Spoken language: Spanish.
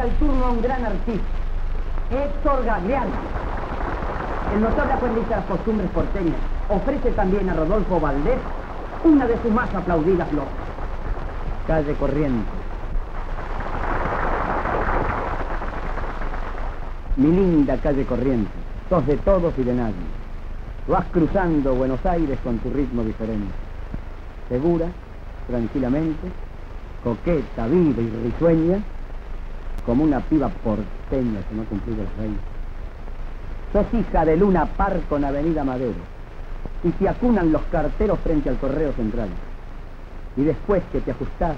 toca el turno a un gran artista, Héctor Gagliano. El notable aprendiz de las costumbres porteñas ofrece también a Rodolfo Valdés una de sus más aplaudidas flores. Calle Corriente. Mi linda calle Corriente, sos de todos y de nadie. Vas cruzando Buenos Aires con tu ritmo diferente. Segura, tranquilamente, coqueta, viva y risueña, como una piba porteña que no ha cumplido los reyes. Sos hija de Luna Par con Avenida Madero, y te acunan los carteros frente al correo central. Y después que te ajustás